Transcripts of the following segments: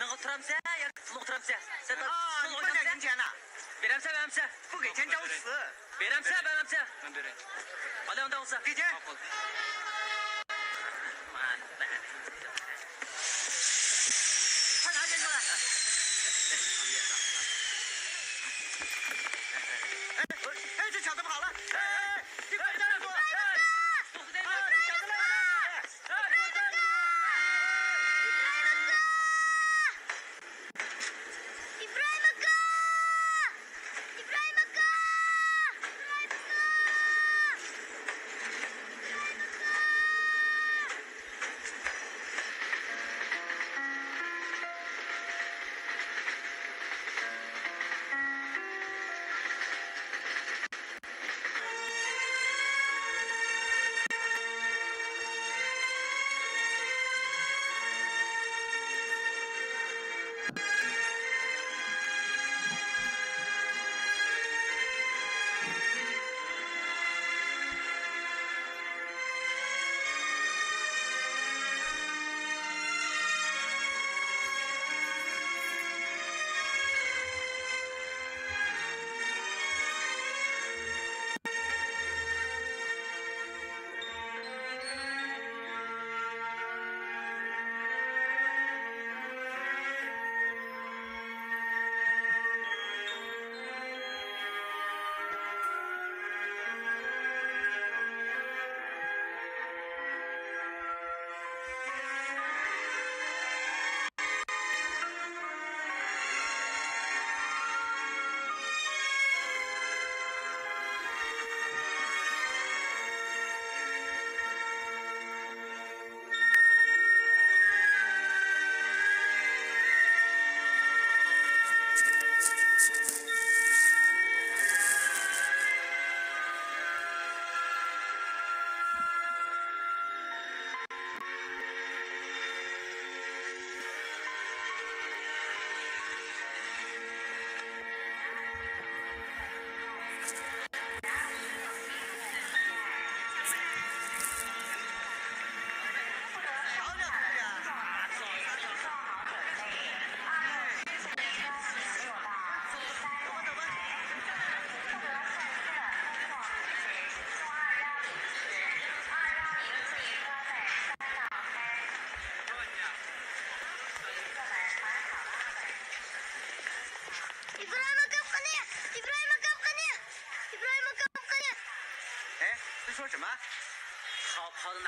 نغ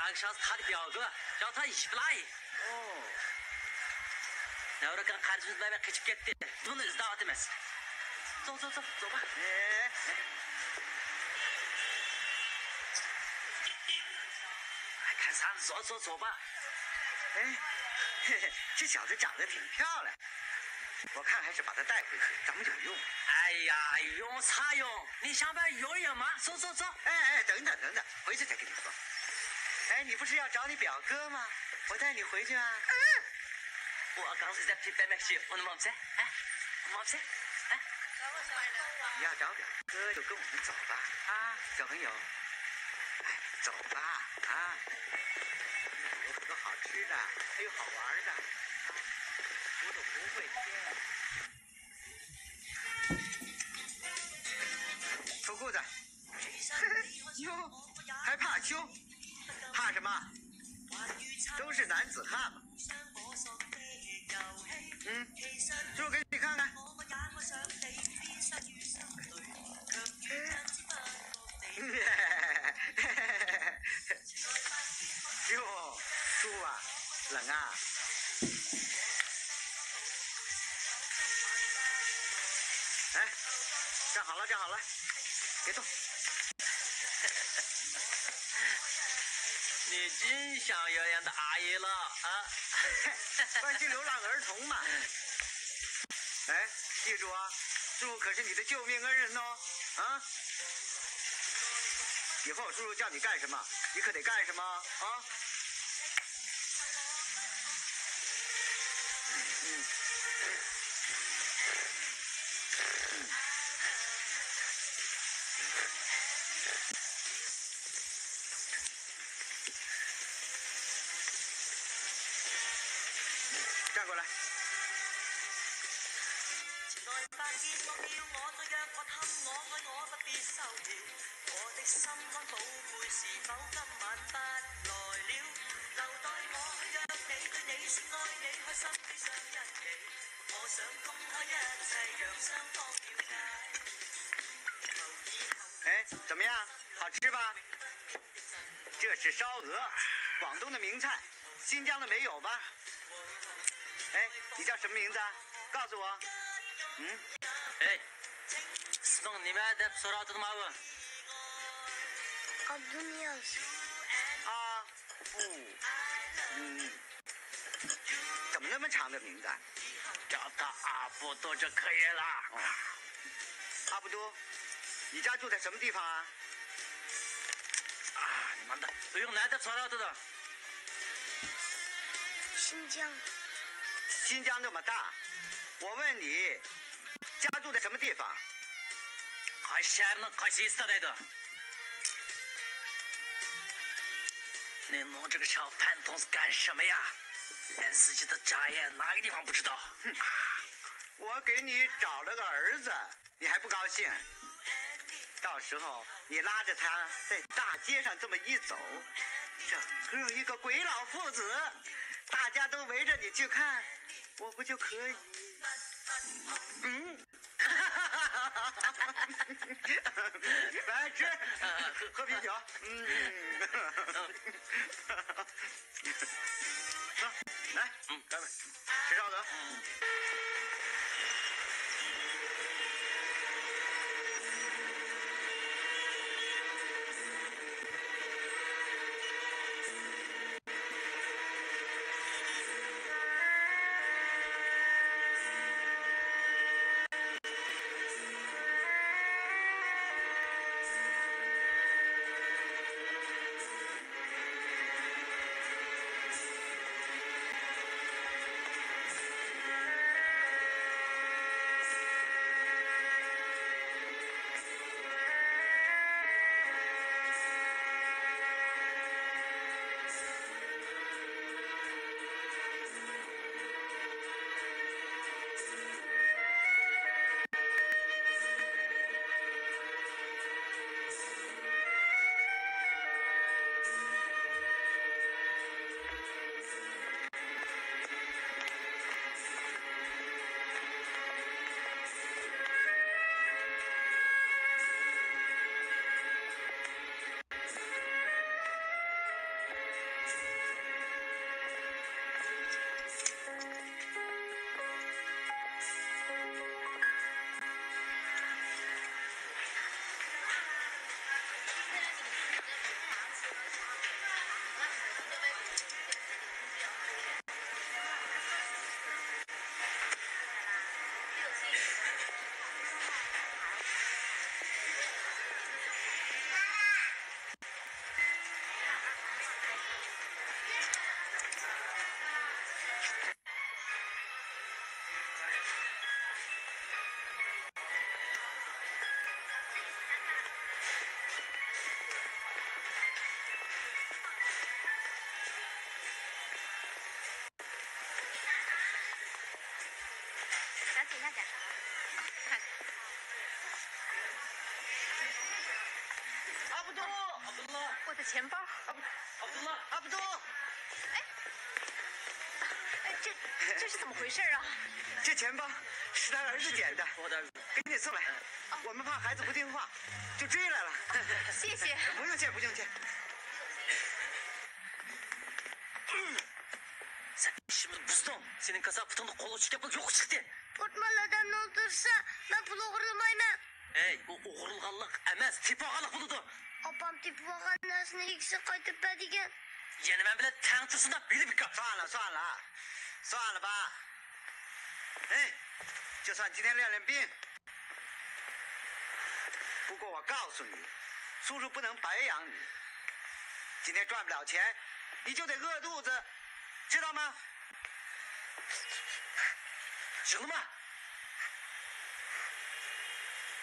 逃跑的那个杀是他的表哥，叫他伊布拉伊。哦，Navrakan qarshimizdan qochib ketdi. Buni izlayapmiz. Zo, zo, zo, zo. 哎，看啥子？走走走吧。哎，嘿嘿，这小子长得挺漂亮，我看还是把他带回去，咱们有用。哎呀，有啥用？你想办游泳吗？走走走。哎哎，等等等等，回去再跟你说。哎，你不是要找你表哥吗？我带你回去啊。嗯，我刚才在皮带麦去，我的毛子，哎，毛子，哎，你要找表哥就跟我们走吧，啊，小朋友，哎，走吧，啊，有很多好吃的，还有好玩的，流浪儿童嘛。哎，记住啊，叔叔可是你的救命恩人哦，啊！以后叔叔叫你干什么，你可得干什么啊！Nima deb so'radimmi? Adını yaz. 阿布，嗯，怎么那么长的名字啊？叫他阿布多就可以了。哦，阿布多，你家住在什么地方啊？啊，你妈的，用哪得 so'radi 的？新疆。新疆那么大，我问你，家住在什么地方？Qaysi shaharni qaysi istadaydi? 你弄这个小饭桶是干什么呀？连自己的家业哪个地方不知道？哼我给你找了个儿子，你还不高兴？到时候你拉着他在大街上这么一走，整个一个鬼老父子，大家都围着你去看，我不就可以？嗯，来吃，喝啤酒，嗯，走，来，嗯干杯，吃烧鹅。钱包。阿布吗？阿布多。哎，哎，这这是怎么回事啊？这钱包是他儿子捡的，我的，给你送来。我们怕孩子不听话，就追来了。谢谢。不用谢，不用谢。算了算了算了，就 yuksa qaytib badigan ya nima bilan tang tursin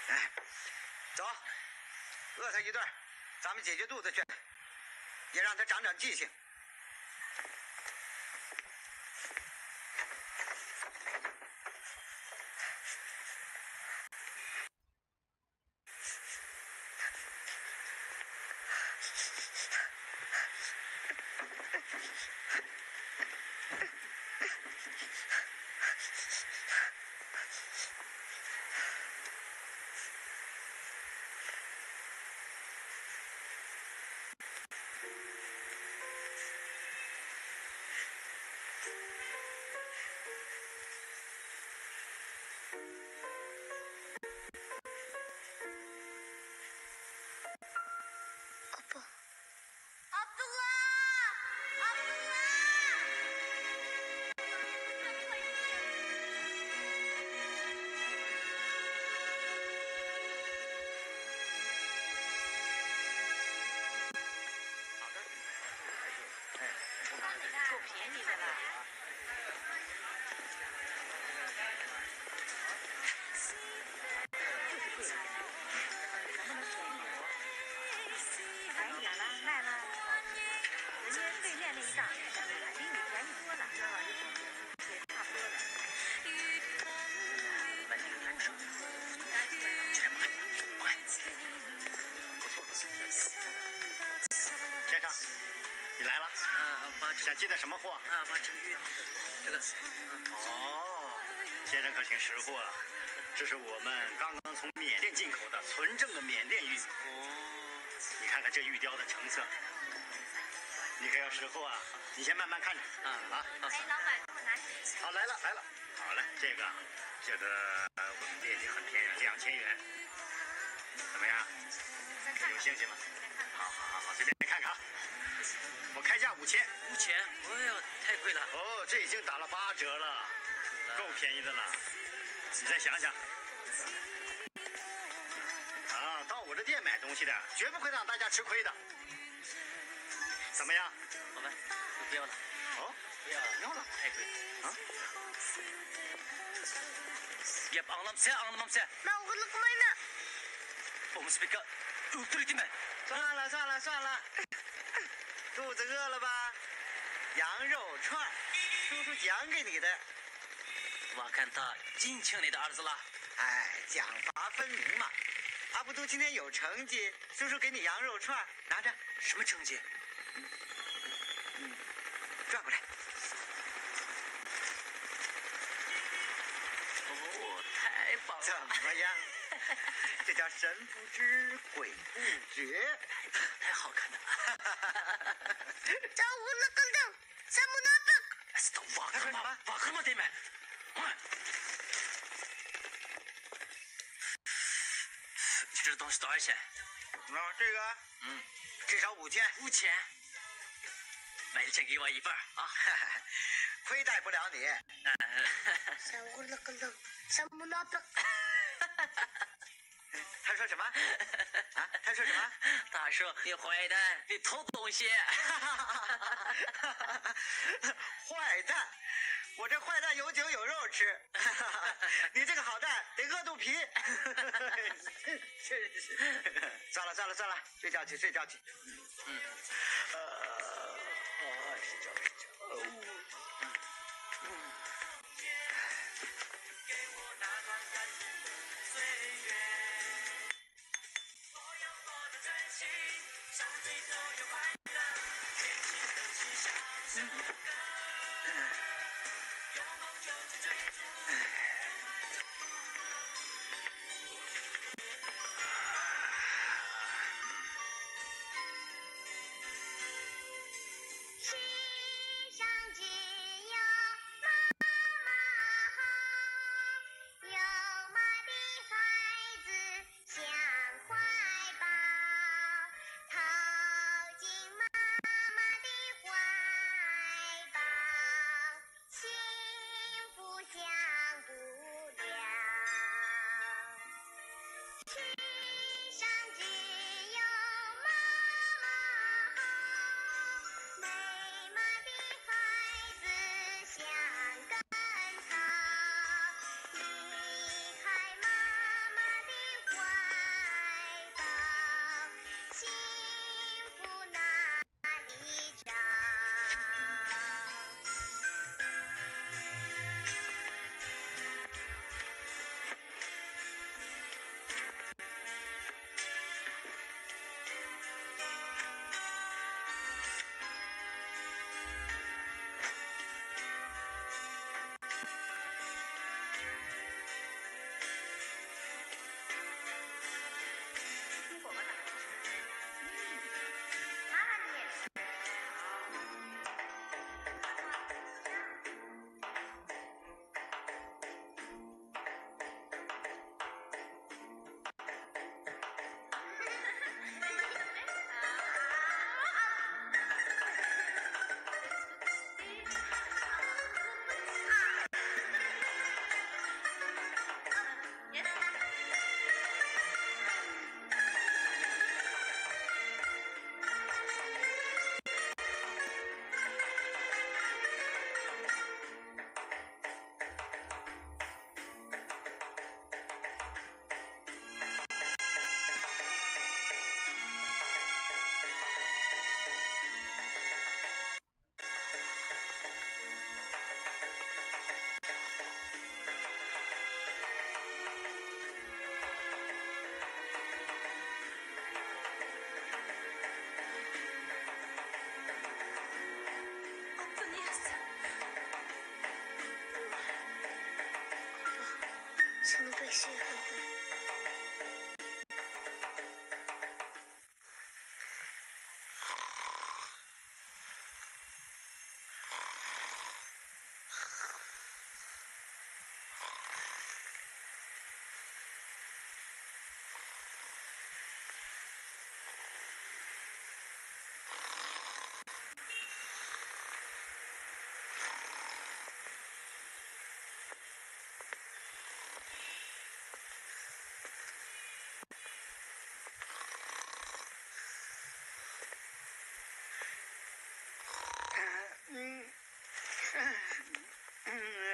哎，走，饿他一顿。咱们解决肚子去，也让他长长记性。先进的什么货？啊，把这个鱼，这个哦，先生可挺识货啊，这是我们刚刚从缅甸进口的纯正的缅甸玉。哦，你看看这玉雕的成色，你可要识货啊！你先慢慢看着啊啊！哎，老板，给我拿几好，来了来了，好嘞，这个这个呃我们店里很便宜，两千元，怎么样？有兴趣吗？好好好好，随便看看啊。我开价五千。五千，哎呦，太贵了。哦，这已经打了八折了，够便宜的了。你再想想。啊，到我这店买东西的，绝不会让大家吃亏的。怎么样？我们，不要了，哦，不要了，不要了。太贵了。啊？Yap anlamsa anlamamsa. Ben kılıkmayma. o muspika öldürüldü mü? 算了算了算了，肚子饿了吧？羊肉串，叔叔奖给你的。我看他尽请你的儿子了。哎，奖罚分明嘛。阿布都今天有成绩，叔叔给你羊肉串，拿着，什么成绩？嗯转过来。哦，太棒了怎！么样？这叫神不知鬼不觉。太好看了。Sen kılık kıldın. Sen münafık. Stop, 瓦克他说什么玛，瓦克玛得买。快！这东西多少钱？哦，这个嗯，至少五千，五千。买的钱给我一半儿啊。亏待不了你。Sen. Sen. 他说什么？啊？他说什么？他说你坏蛋，你偷东西。坏蛋！我这坏蛋有酒有肉吃，你这个好蛋得饿肚皮。真是，算了算了算了，睡觉去睡觉去。嗯，谢 Yeah.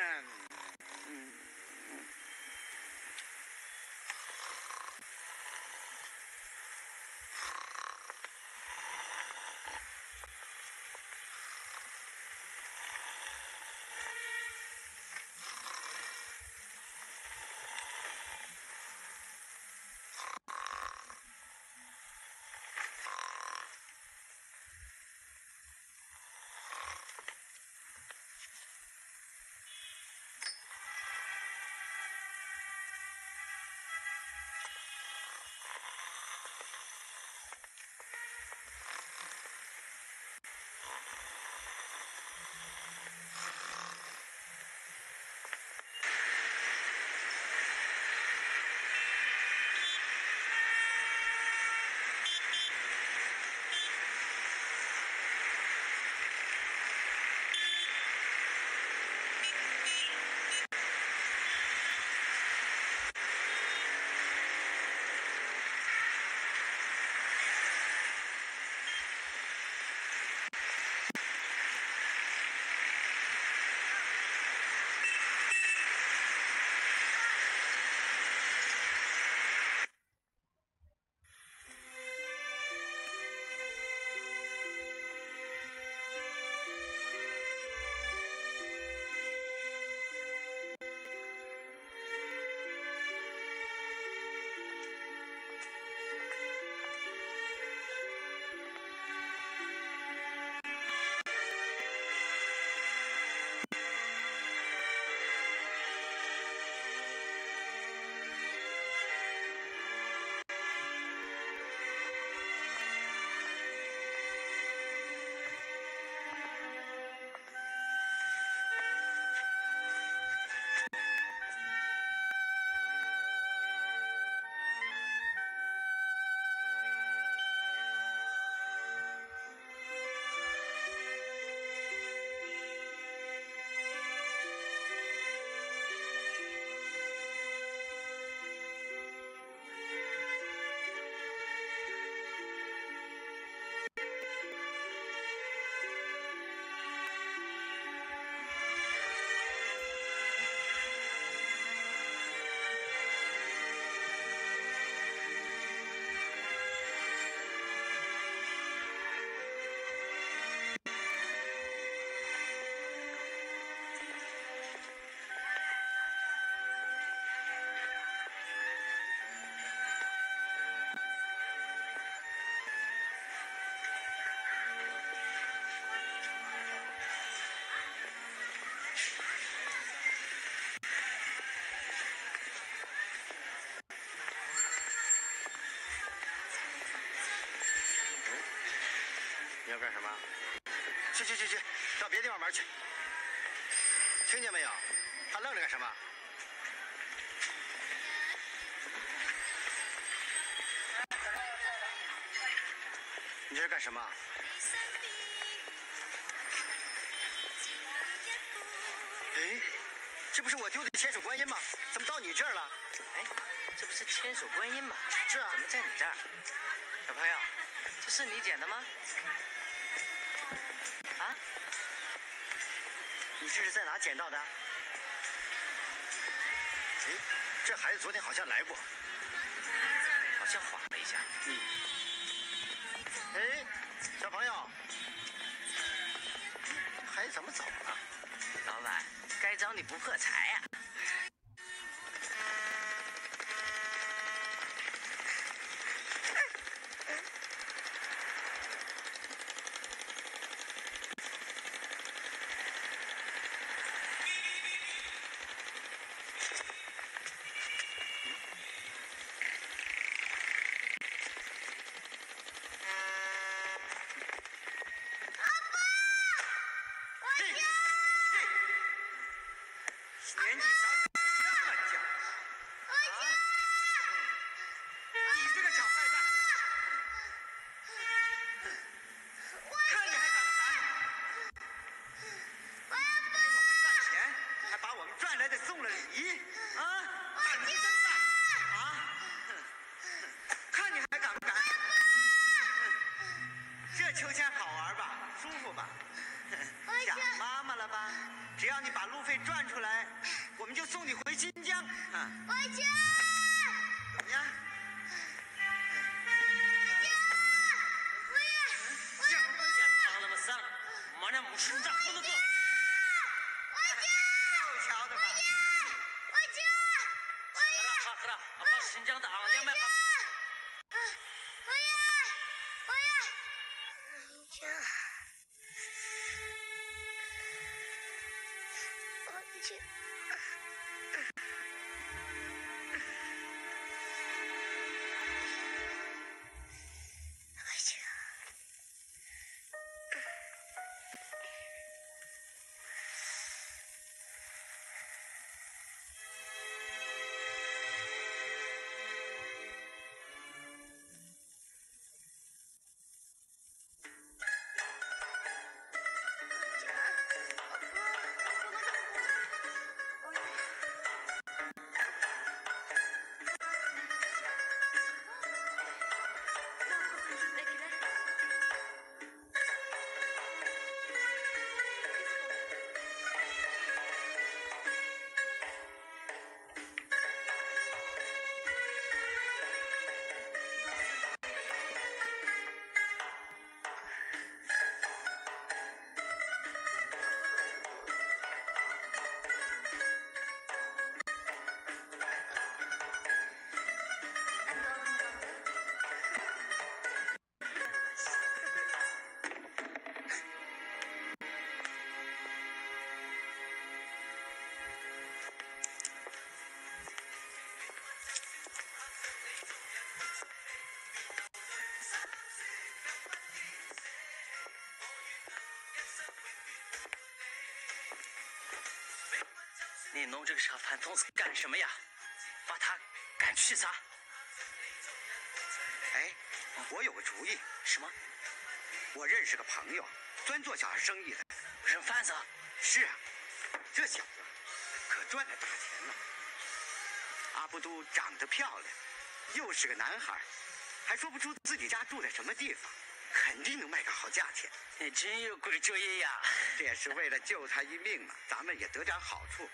要干什么？去去去去，到别的地方玩去。听见没有？还愣着干什么？你这是干什么？哎，这不是我丢的千手观音吗？怎么到你这儿了？哎，这不是千手观音吗？是啊怎么在你这儿？小朋友，这是你捡的吗？你这是在哪捡到的？哎，这孩子昨天好像来过。好像晃了一下。嗯。哎，小朋友，孩子怎么走了？老板，该找你不破财呀、去。送了礼。啊？感激三万。啊？看你还敢不敢。这秋千好玩吧？舒服吧？想妈妈了吧？只要你把路费赚出来，我们就送你回新疆。啊？我去。你弄这个小饭桶子干什么呀？把他赶去撒？哎，我有个主意，什么？我认识个朋友，专做小孩生意的。人贩子？是啊，这小子可赚了大钱了。阿布都长得漂亮，又是个男孩，还说不出自己家住在什么地方，肯定能卖个好价钱。你真有鬼主意呀！这也是为了救他一命嘛，咱们也得点好处。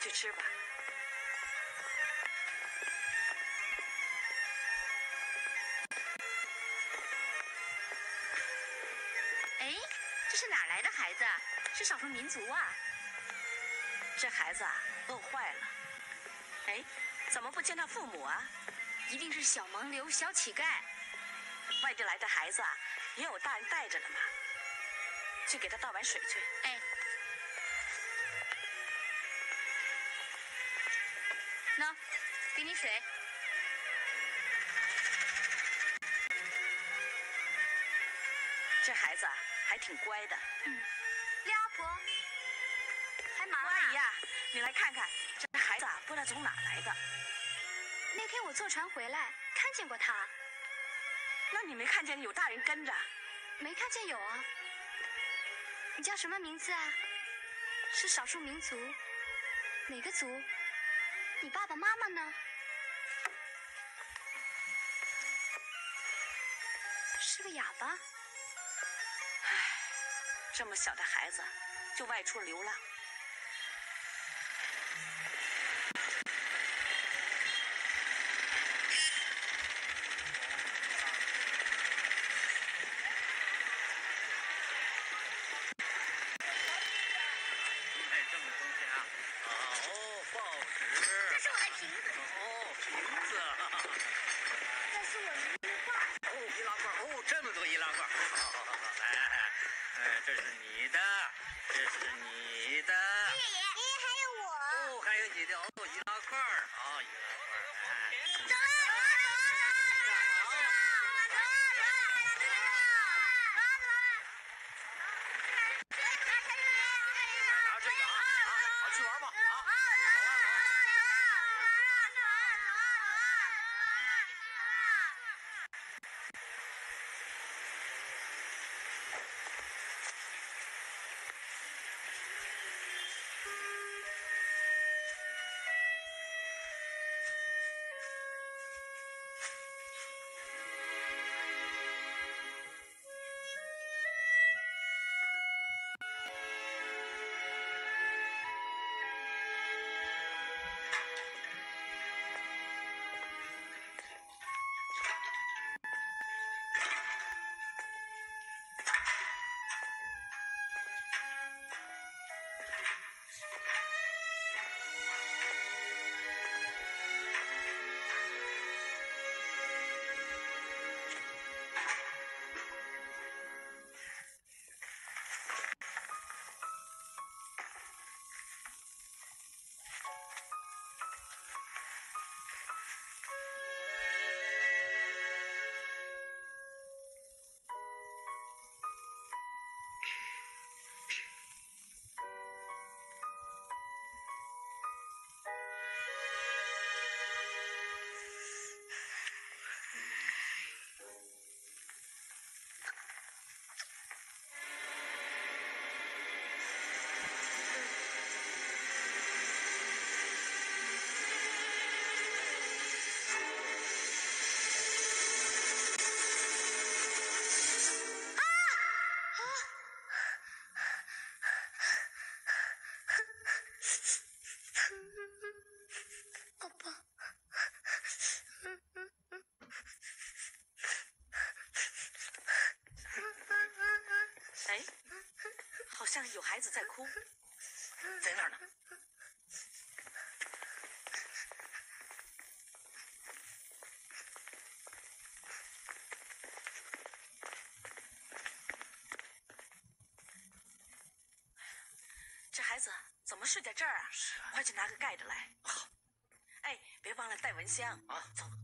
去吃吧。哎，这是哪来的孩子？是少数民族啊！这孩子啊，饿坏了。哎，怎么不见他父母啊？一定是小盲流、小乞丐。外地来的孩子啊，也有大人带着的嘛。去给他倒碗水去。哎，水。这孩子啊，还挺乖的。嗯廖阿婆，还忙啊？阿姨呀，你来看看，这孩子啊，不知道从哪来的。那天我坐船回来，看见过他，那你没看见有大人跟着？没看见有啊。你叫什么名字啊？是少数民族？哪个族？你爸爸妈妈呢？这么小的孩子就外出流浪，孩子在哭，在那儿呢。这孩子怎么睡在这儿啊？快去拿个盖子来。好，哎，别忘了带蚊香啊，走。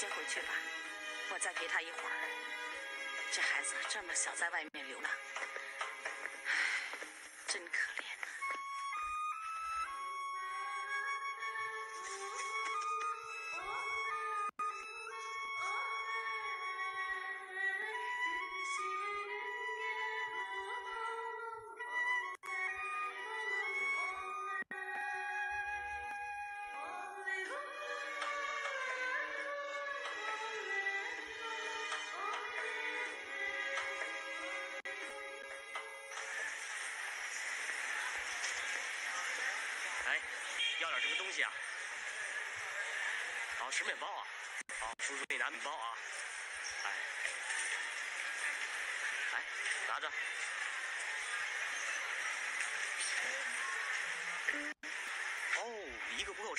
先回去吧，我再陪他一会儿。这孩子这么小，在外面流浪，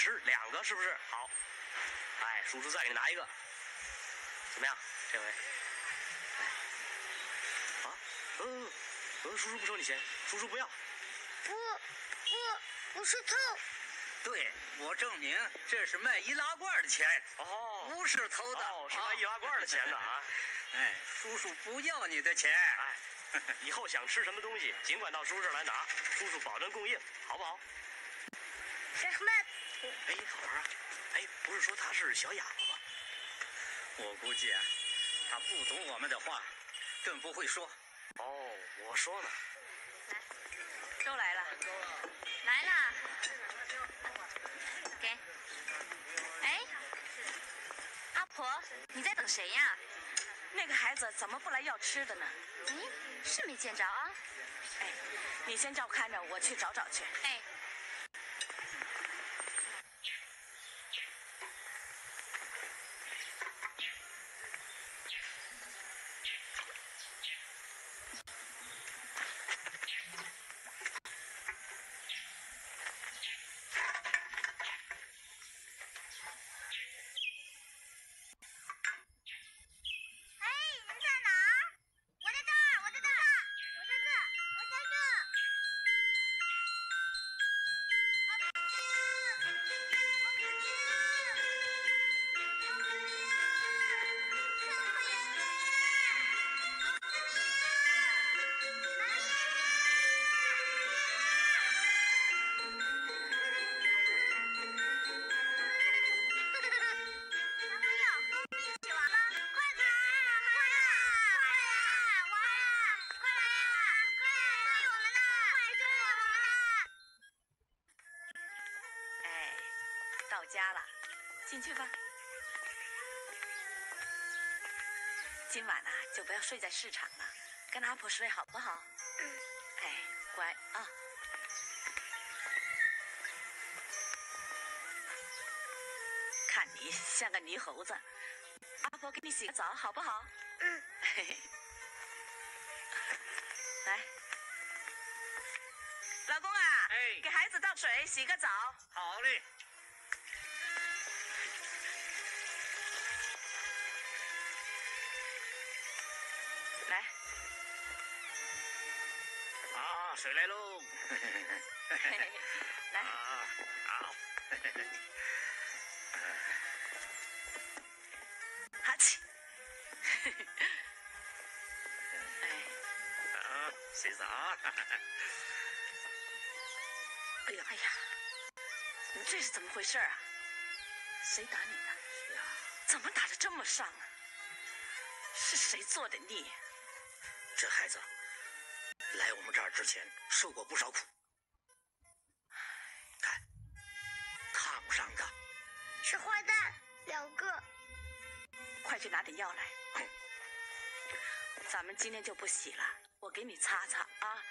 吃，两个是不是？好，哎，叔叔再给你拿一个。怎么样，这回？哎，啊，呃，呃，叔叔不收你钱，叔叔不要。不不，我是偷。对，我证明这是卖易拉罐的钱，哦，不是偷的。哦，是卖易拉罐的钱呢啊！哎，叔叔不要你的钱。哎，以后想吃什么东西，尽管到叔叔这儿来拿，叔叔保证供应，好不好？rahmat，哎，好玩啊！哎，不是说他是小哑巴吗？我估计啊，他不懂我们的话，更不会说。哦，我说呢。都来了，来啦。给。哎，阿婆，你在等谁呀？那个孩子怎么不来要吃的呢？嗯，是没见着啊。哎，你先照看着，我去找找去。哎，哎，进去吧。今晚呢、就不要睡在市场了，跟阿婆睡好不好？哎，乖啊。看你像个泥猴子，阿婆给你洗个澡好不好？嗯。嘿嘿。来，老公啊，哎给孩子倒水，洗个澡。水来喽。来，啊，好。哈气。哎，啊，洗澡。哎呀哎呀，你这是怎么回事啊？谁打你的？呀，怎么打的这么伤啊？是谁做的孽？这孩子来我们这儿之前受过不少苦，看，烫伤的。是坏蛋，两个。快去拿点药来。咱们今天就不洗了，我给你擦擦啊，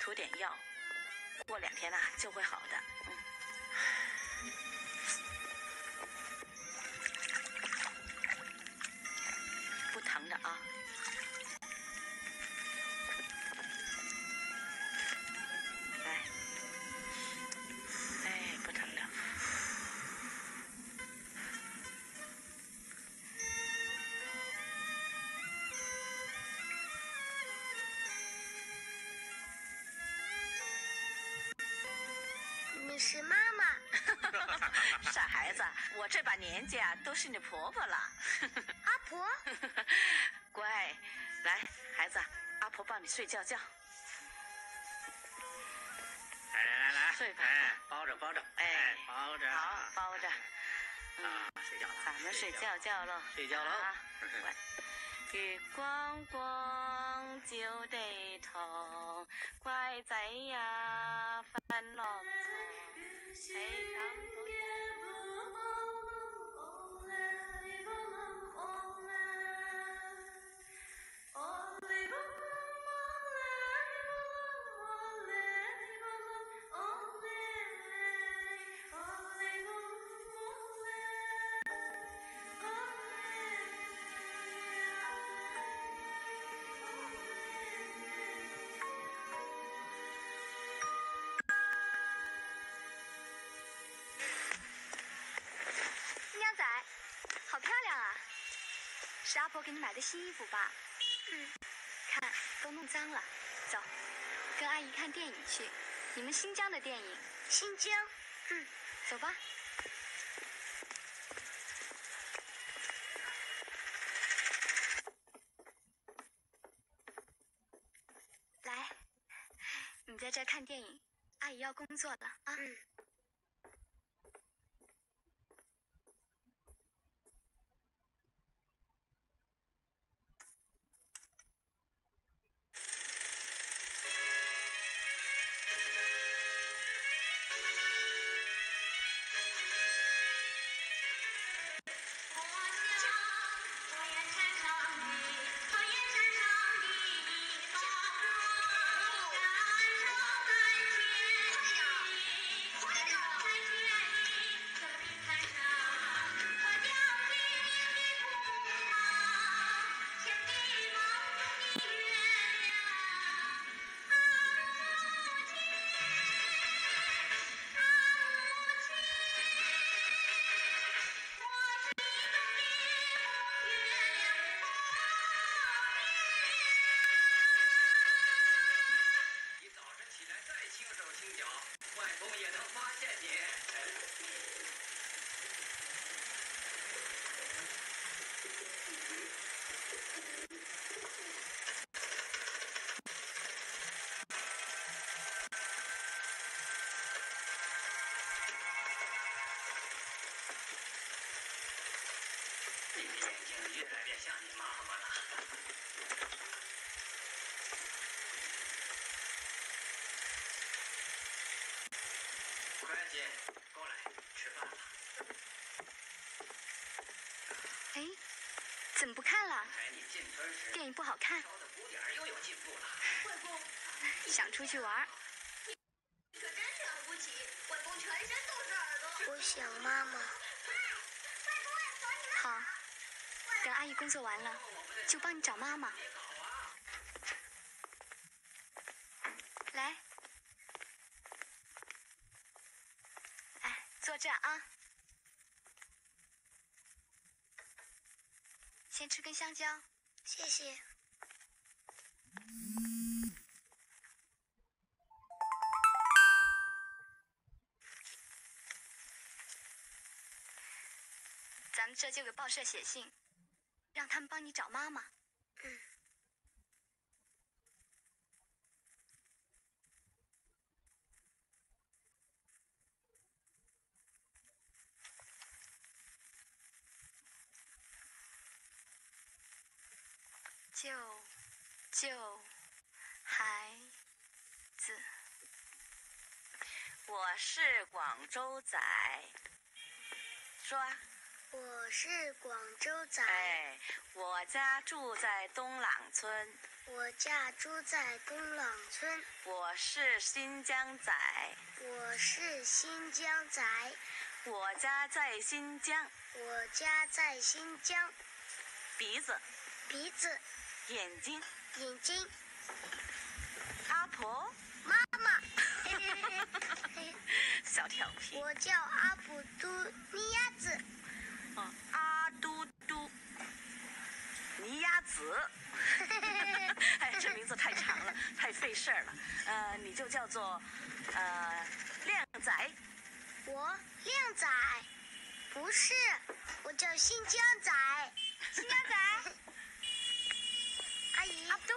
涂点药，过两天呐、就会好的。这把年纪啊，都是你婆婆了。阿婆，乖，来，孩子，阿婆抱你睡觉觉。来来来来，睡吧哎，包着包着，哎哎，包着，好，包着。啊，睡觉了，咱们睡觉觉喽。睡觉喽啊乖 月光光照地堂，乖仔呀瞓落床，睇咁到是阿婆给你买的新衣服吧？嗯，看都弄脏了。走，跟阿姨看电影去。你们新疆的电影。新疆？嗯，走吧。来，你在这看电影，阿姨要工作了啊。嗯。你的眼睛越来越像你妈妈了。快姐，过来吃饭了。哎，怎么不看了？哎，你进村时电影不好看，烧的鼓点又有进步了。外公，想出去玩你。可真了不起，外公全身都是耳朵。我想妈妈。好，等阿姨工作完了，就帮你找妈妈。来，哎，坐这啊。先吃根香蕉，谢谢。咱们这就给报社写信，让他们帮你找妈妈。嗯。救救孩子！我是广州仔，说啊，我是广州仔，哎，我家住在东朗村，我家住在东朗村，我是新疆仔，我是新疆仔，我家在新疆，我家在新疆，鼻子、鼻子、眼睛、眼睛、阿婆，妈妈，小调皮，我叫阿卜杜尼亚子，尼亚子，哎，这名字太长了，太费事儿了，呃，你就叫做呃靓仔，我靓仔，不是，我叫新疆仔。新疆仔，阿姨，阿布都，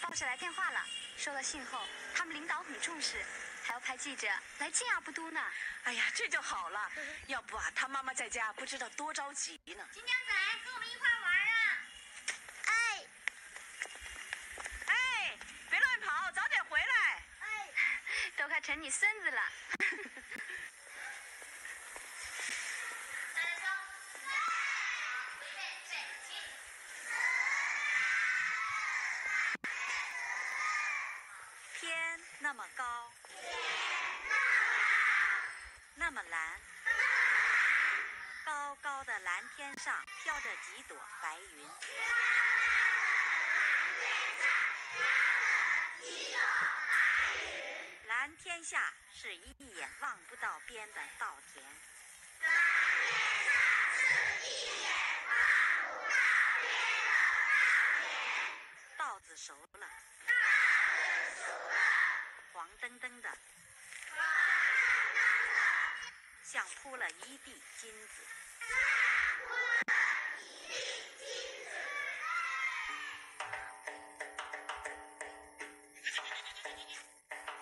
报社来电话了，收到信后，他们领导很重视，还要派记者。来见阿布都呢。哎呀，这就好了，要不啊，他妈妈在家不知道多着急呢。新疆仔，跟我们一块玩啊！哎哎，别乱跑，早点回来。哎，都快成你孙子了。像铺了一地金子。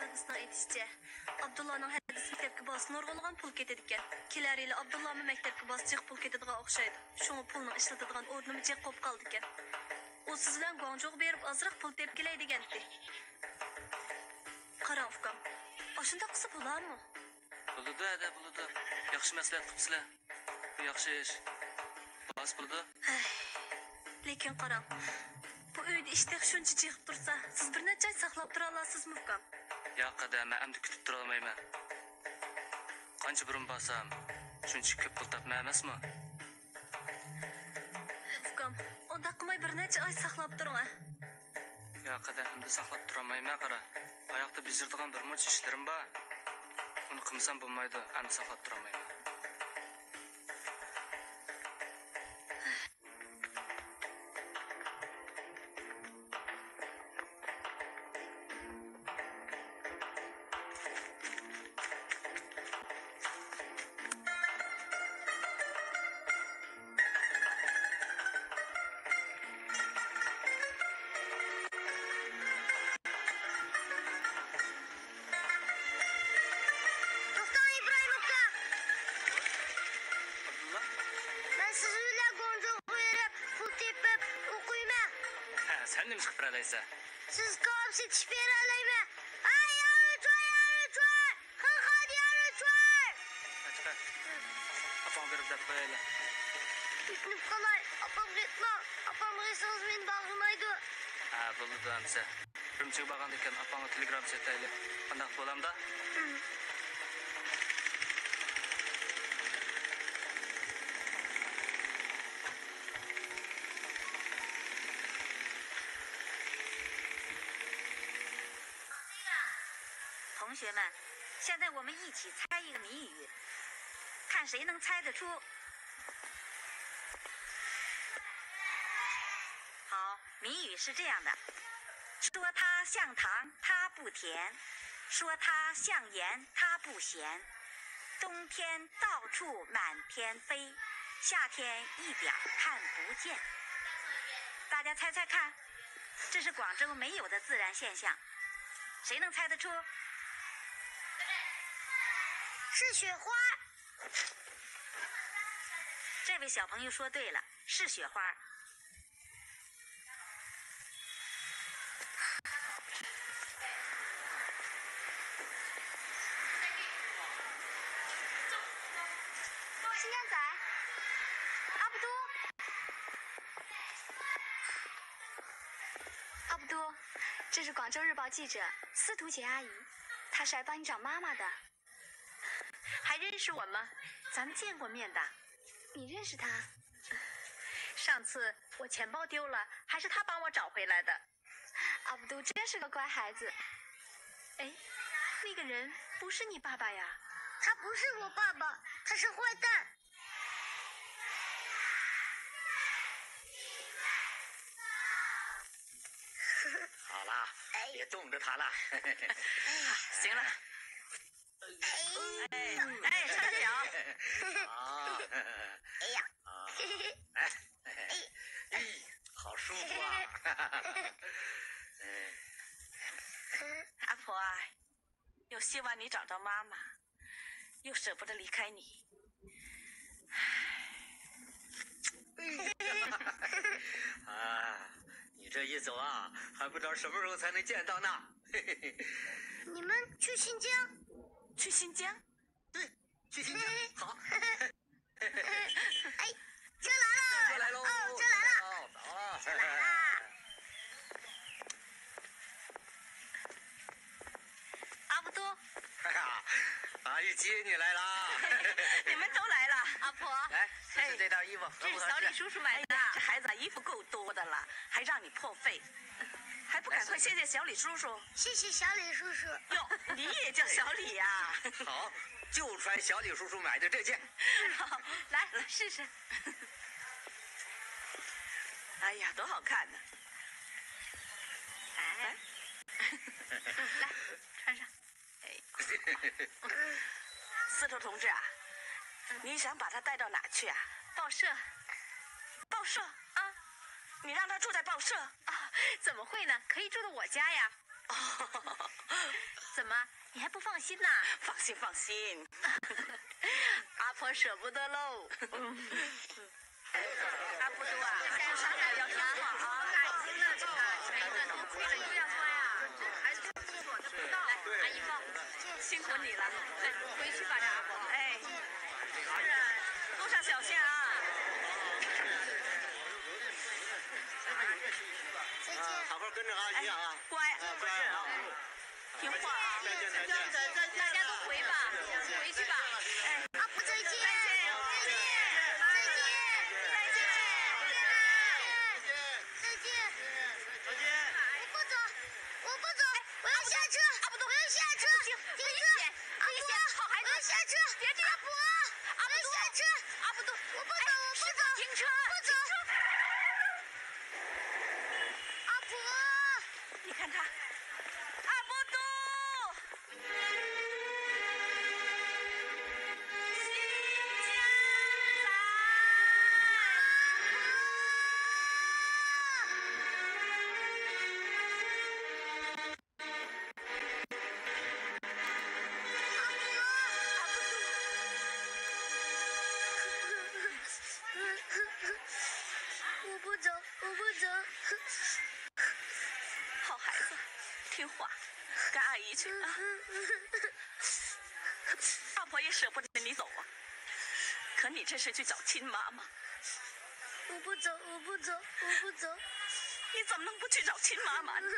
Dadasining aytishicha, Abdullaning haydasi maktabga borsa nurg'ulg'an pul ketadi ekan. Kelar yili Abdullami maktabga borsa jiq pul ketadigan o'xshaydi. Shunga pulni ishlatadigan o'rnimi jiq bo'lib qoldi ekan. U siz bilan Guangzhouga berib ozroq pul tepib kelay degandi. Qarang ukam, ashunda qilsa bo'larmi? Bo'ladi, ada bo'ladi. Yaxshi maslahat qilibsizlar. Bu yaxshi ish. Bas bo'ladi. Lekin qarang, bu uyda ishdek shuncha chig'ib tursa, siz bir necha oy saqlab tura olasizmi ukam? Yo'q, ada, men endi kutib tura olmayman. Qancha burun borsam, shuncha ko'p pul topmay emasmi? Ukam, unda qilmay bir necha oy saqlab turing. Yo'q, ada, endi saqlab tura olmayman, qara. Oyoqda bijirdigan bir muncha ishlarim bor. қымсам болмайды ән сақтап тұра алмаймын. 同学们，现在我们一起猜一个谜语，看谁能猜得出。好，谜语是这样的：说它像糖，它不甜；说它像盐，它不咸。冬天到处满天飞，夏天一点看不见。大家猜猜看，这是广州没有的自然现象，谁能猜得出？是雪花。这位小朋友说对了，是雪花。新疆仔，阿布都，阿布都，这是广州日报记者司徒杰阿姨，她是来帮你找妈妈的。还认识我吗？咱们见过面的。你认识他？上次我钱包丢了，还是他帮我找回来的。阿布都真是个乖孩子。哎，那个人不是你爸爸呀？他不是我爸爸，他是坏蛋。好啦，别冻着他了。行了，哎哎哎，穿着脚。啊，哎呀，啊，哎，哎，好舒服啊！哎，阿婆啊，又希望你找到妈妈，又舍不得离开你。啊，你这一走啊，还不知道什么时候才能见到呢。你们去新疆？去新疆？对，去新疆好。哎，车来了！车来喽！哦，车来了！了！走啊！车来了！阿布多，哈哈，阿姨接你来啦！你们都来了。阿婆，来，试试这套衣服，这是小李叔叔买的。这孩子衣服够多的了，还让你破费，还不赶快谢谢小李叔叔？谢谢小李叔叔。哟，你也叫小李呀、好，就穿小李叔叔买的这件。好，来试试。哎呀，多好看呢！来，来穿上。哎司徒同志啊，你想把他带到哪去啊？报社报社啊？你让他住在报社？啊？怎么会呢？可以住到我家呀。哦？你还不放心呐？放 心放心。阿婆舍不得喽。去啊。阿婆也舍不得你走啊，可你这是去找亲妈妈，我不走，我不走，我不走。你怎么能不去找亲妈妈呢？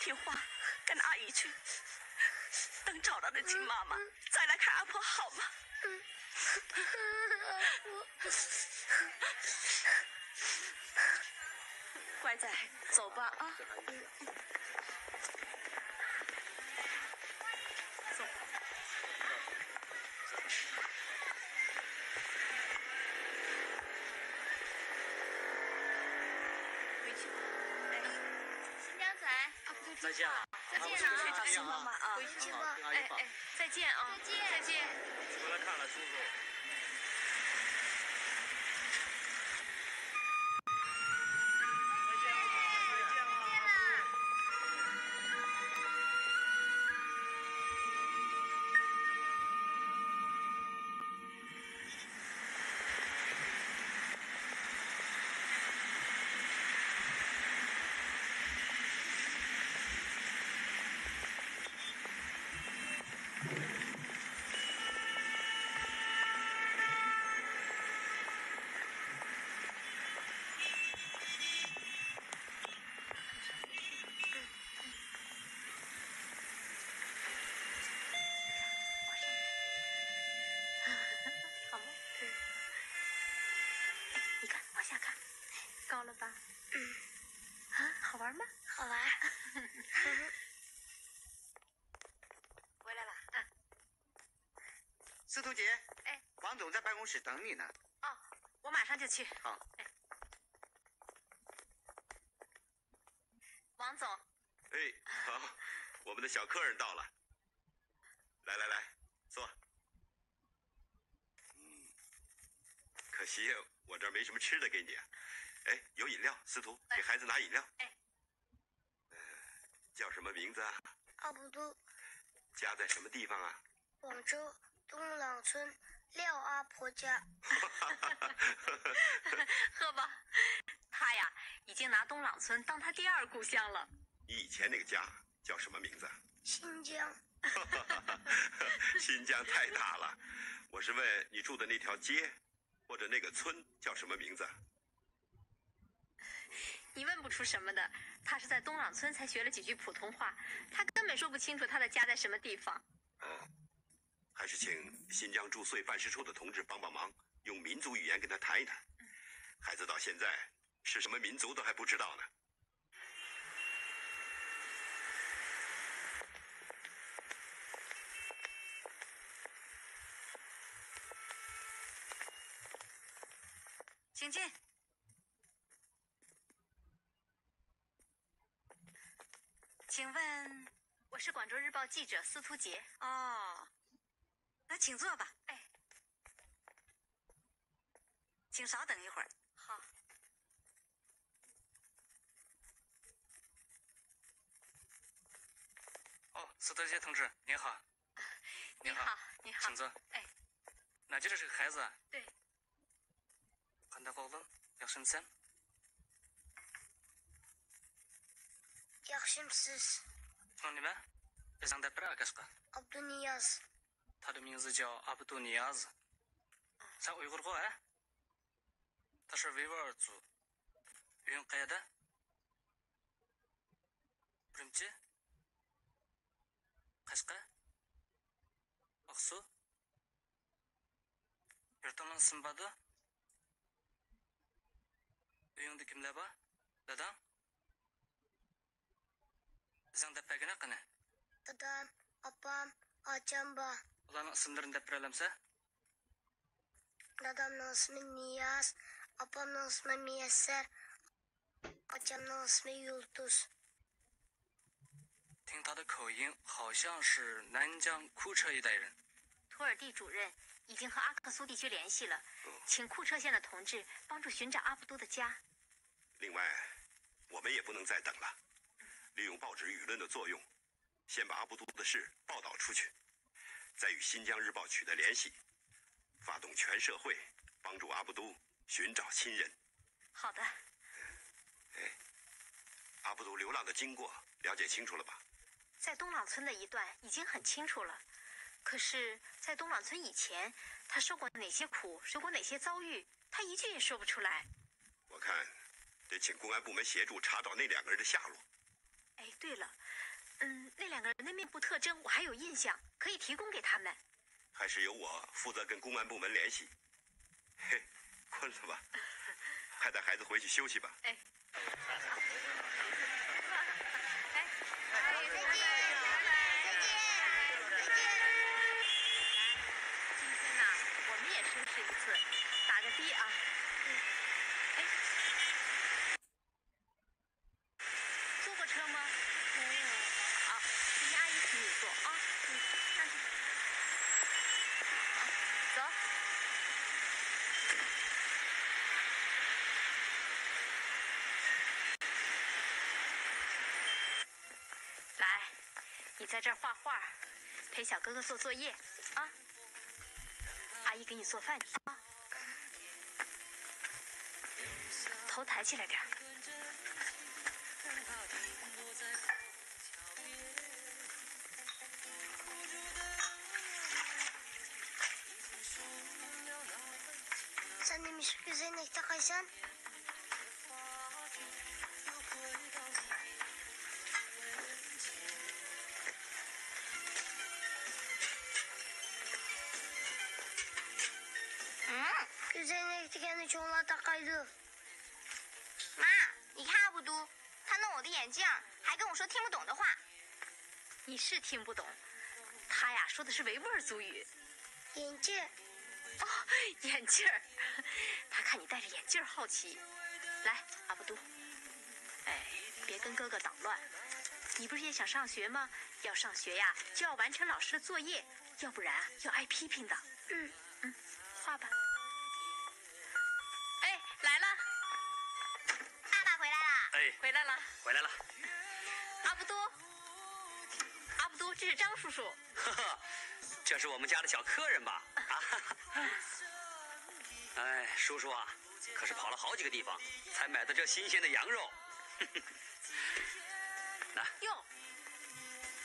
听话，跟阿姨去。等找到了亲妈妈，再来看阿婆好吗？乖仔，走吧啊。再见了。再见去啊。找亲妈妈啊。回去吧。哎哎，再见啊。再见。下看，高了吧？啊，好玩吗？好玩。回来了。司徒杰，哎，王总在办公室等你呢。哦，我马上就去。好。王总。哎，好，我们的小客人到了。来来来，坐。嗯，可惜哦。没什么吃的给你啊。哎，有饮料，司徒给孩子拿饮料。哎。呃，叫什么名字啊？阿布都，家在什么地方啊？广州东朗村廖阿婆家。喝吧，他呀已经拿东朗村当他第二故乡了。你以前那个家叫什么名字？新疆。新疆太大了，我是问你住的那条街，或者那个村叫什么名字？你问不出什么的，他是在东朗村才学了几句普通话，他根本说不清楚他的家在什么地方。哦，还是请新疆驻穗办事处的同志帮帮忙，用民族语言跟他谈一谈。孩子到现在是什么民族都还不知道呢。请进。请问，我是广州日报记者司徒杰。哦，那请坐吧。哎，请稍等一会儿。好。哦，司徒杰同志，您好。你好，你好。请坐。哎，那这是个孩子啊？对。Qanday o'g'lim? Yaxshimisan? Yaxshimisiz? Isming nima? Ezan'da para arkasında. Abduniyaz. Tadım yazıcı Abduniyaz. Sen Uygur ko ha? Taşır viva artsu. Üyün kayada. Birinci. Kaşka. Aksu. Yurtamın sımbadı. Üyündü kimle ba? Dadam. Zangda pagina qana. Dadam, opam, ocham bor. Ularning ismlarini deb beralamsa? Dadamning ismi Niyoz, opamning ismi Muyassar, ochamning ismi Yulduz. 听他的口音，好像是南疆库车一带人。土尔地主任已经和阿克苏地区联系了，请库车县的同志帮助寻找阿布都的家。另外，我们也不能再等了，利用报纸舆论的作用，先把阿布都的事报道出去，再与《新疆日报》取得联系，发动全社会帮助阿布都寻找亲人。好的。哎，阿布都流浪的经过了解清楚了吧？在东朗村的一段已经很清楚了，可是，在东朗村以前，他受过哪些苦，受过哪些遭遇，他一句也说不出来。我看得请公安部门协助查找那两个人的下落。哎，对了，嗯，那两个人的面部特征我还有印象，可以提供给他们。还是由我负责跟公安部门联系。嘿，困了吧？快带孩子回去休息吧。哎。再见，再见，再见。今天呐，我们也收拾一次，打个的啊。哎，坐过车吗？没有。好，今天阿姨请你坐啊。嗯，上去。好，走。来，你在这儿画画，陪小哥哥做作业啊。阿姨给你做饭去啊。头抬起来点儿。Sen demiş güzellikte kaysan. 妈，你看阿布都，他弄我的眼镜，还跟我说听不懂的话。你是听不懂，他呀说的是维吾尔族语。眼镜。哦，眼镜儿，他看你戴着眼镜好奇。来，阿布都，哎，别跟哥哥捣乱。你不是也想上学吗？要上学呀，就要完成老师的作业，要不然要挨批评的。嗯是我们家的小客人吧？啊，哈 哈哎，叔叔啊，可是跑了好几个地方，才买的这新鲜的羊肉。哟，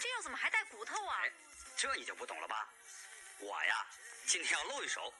这肉怎么还带骨头啊？哎，这你就不懂了吧？我呀，今天要露一手，